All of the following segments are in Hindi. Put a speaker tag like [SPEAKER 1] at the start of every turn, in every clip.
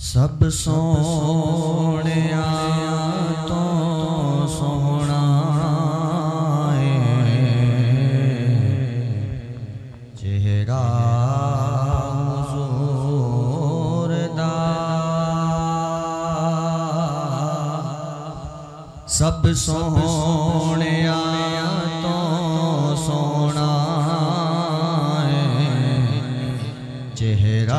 [SPEAKER 1] सब सोने तो सोना चेहरा सब सोने तो सोना चेहरा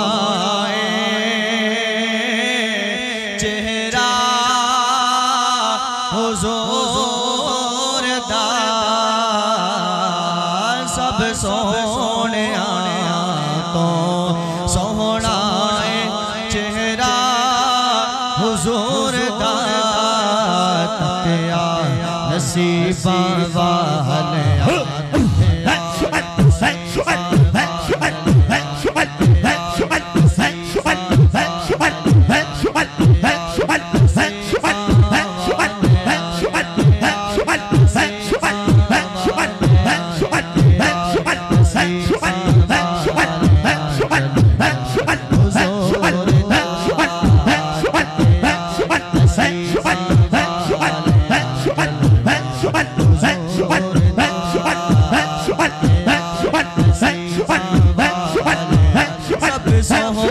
[SPEAKER 1] सोने तो सोहना चेहरा हुजूर दा नसीबा वाहन Só